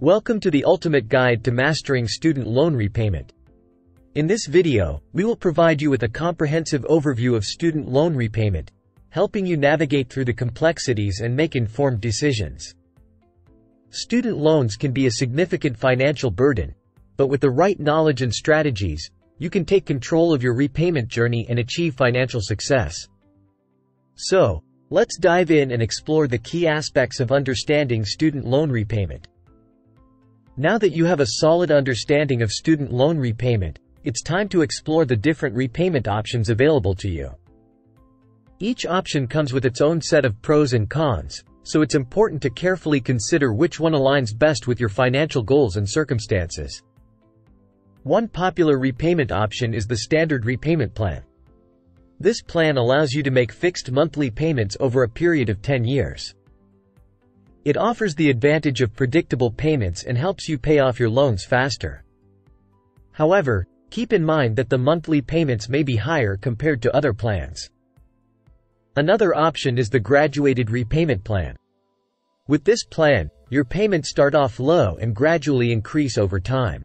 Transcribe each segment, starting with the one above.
Welcome to the ultimate guide to mastering student loan repayment. In this video, we will provide you with a comprehensive overview of student loan repayment, helping you navigate through the complexities and make informed decisions. Student loans can be a significant financial burden, but with the right knowledge and strategies, you can take control of your repayment journey and achieve financial success. So, let's dive in and explore the key aspects of understanding student loan repayment. Now that you have a solid understanding of student loan repayment, it's time to explore the different repayment options available to you. Each option comes with its own set of pros and cons, so it's important to carefully consider which one aligns best with your financial goals and circumstances. One popular repayment option is the standard repayment plan. This plan allows you to make fixed monthly payments over a period of 10 years. It offers the advantage of predictable payments and helps you pay off your loans faster. However, keep in mind that the monthly payments may be higher compared to other plans. Another option is the graduated repayment plan. With this plan, your payments start off low and gradually increase over time.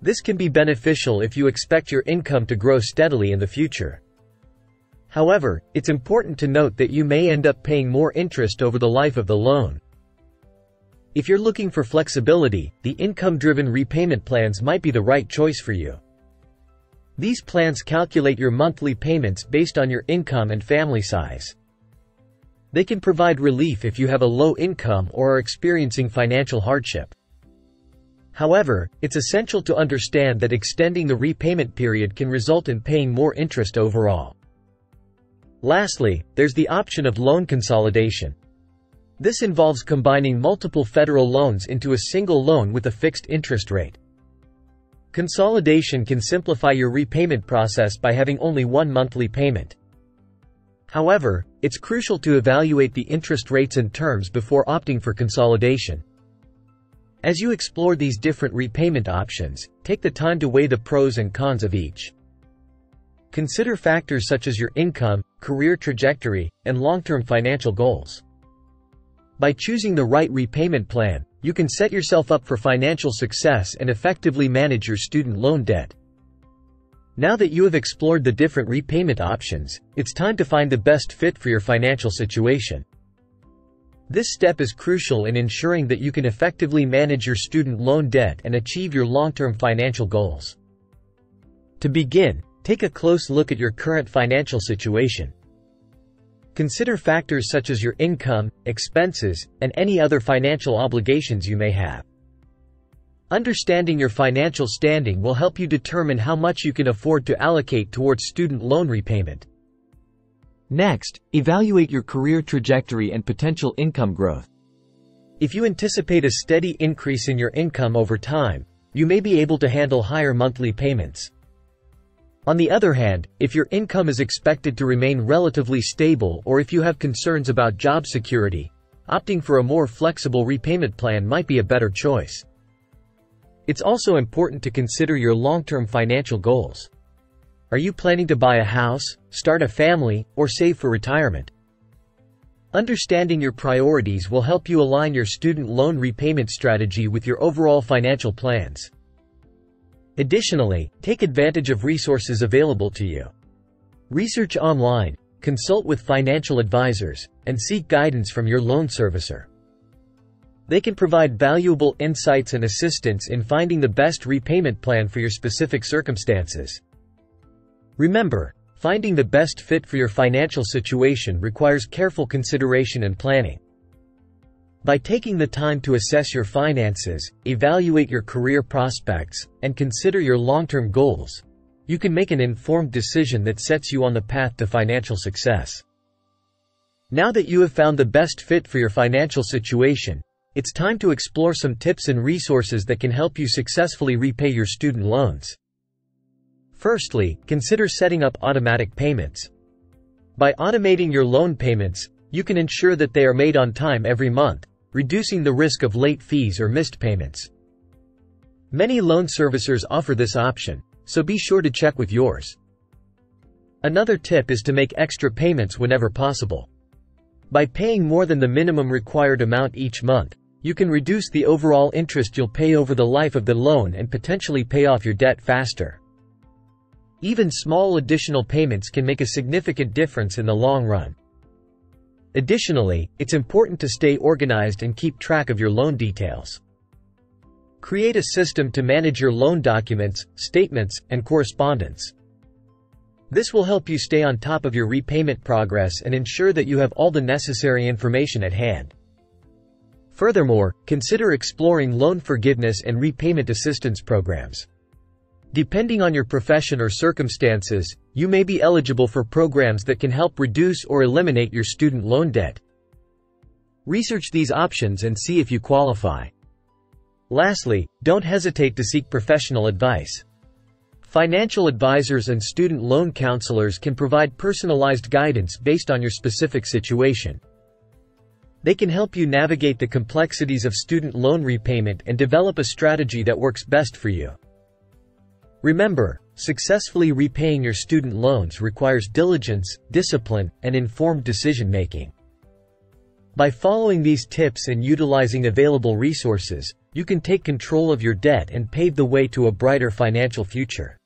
This can be beneficial if you expect your income to grow steadily in the future. However, it's important to note that you may end up paying more interest over the life of the loan. If you're looking for flexibility, the income-driven repayment plans might be the right choice for you. These plans calculate your monthly payments based on your income and family size. They can provide relief if you have a low income or are experiencing financial hardship. However, it's essential to understand that extending the repayment period can result in paying more interest overall. Lastly, there's the option of loan consolidation. This involves combining multiple federal loans into a single loan with a fixed interest rate. Consolidation can simplify your repayment process by having only one monthly payment. However, it's crucial to evaluate the interest rates and terms before opting for consolidation. As you explore these different repayment options, take the time to weigh the pros and cons of each. Consider factors such as your income, career trajectory, and long-term financial goals. By choosing the right repayment plan, you can set yourself up for financial success and effectively manage your student loan debt. Now that you have explored the different repayment options, it's time to find the best fit for your financial situation. This step is crucial in ensuring that you can effectively manage your student loan debt and achieve your long-term financial goals. To begin, Take a close look at your current financial situation. Consider factors such as your income, expenses, and any other financial obligations you may have. Understanding your financial standing will help you determine how much you can afford to allocate towards student loan repayment. Next, evaluate your career trajectory and potential income growth. If you anticipate a steady increase in your income over time, you may be able to handle higher monthly payments. On the other hand, if your income is expected to remain relatively stable or if you have concerns about job security, opting for a more flexible repayment plan might be a better choice. It's also important to consider your long-term financial goals. Are you planning to buy a house, start a family, or save for retirement? Understanding your priorities will help you align your student loan repayment strategy with your overall financial plans. Additionally, take advantage of resources available to you. Research online, consult with financial advisors, and seek guidance from your loan servicer. They can provide valuable insights and assistance in finding the best repayment plan for your specific circumstances. Remember, finding the best fit for your financial situation requires careful consideration and planning. By taking the time to assess your finances, evaluate your career prospects, and consider your long-term goals, you can make an informed decision that sets you on the path to financial success. Now that you have found the best fit for your financial situation, it's time to explore some tips and resources that can help you successfully repay your student loans. Firstly, consider setting up automatic payments. By automating your loan payments, you can ensure that they are made on time every month, reducing the risk of late fees or missed payments. Many loan servicers offer this option, so be sure to check with yours. Another tip is to make extra payments whenever possible. By paying more than the minimum required amount each month, You can reduce the overall interest you'll pay over the life of the loan and potentially pay off your debt faster. Even small additional payments can make a significant difference in the long run. Additionally, it's important to stay organized and keep track of your loan details. Create a system to manage your loan documents, statements, and correspondence. This will help you stay on top of your repayment progress and ensure that you have all the necessary information at hand. Furthermore, consider exploring loan forgiveness and repayment assistance programs. Depending on your profession or circumstances, you may be eligible for programs that can help reduce or eliminate your student loan debt. Research these options and see if you qualify. Lastly, don't hesitate to seek professional advice. Financial advisors and student loan counselors can provide personalized guidance based on your specific situation. They can help you navigate the complexities of student loan repayment and develop a strategy that works best for you. Remember, successfully repaying your student loans requires diligence, discipline, and informed decision-making. By following these tips and utilizing available resources, you can take control of your debt and pave the way to a brighter financial future.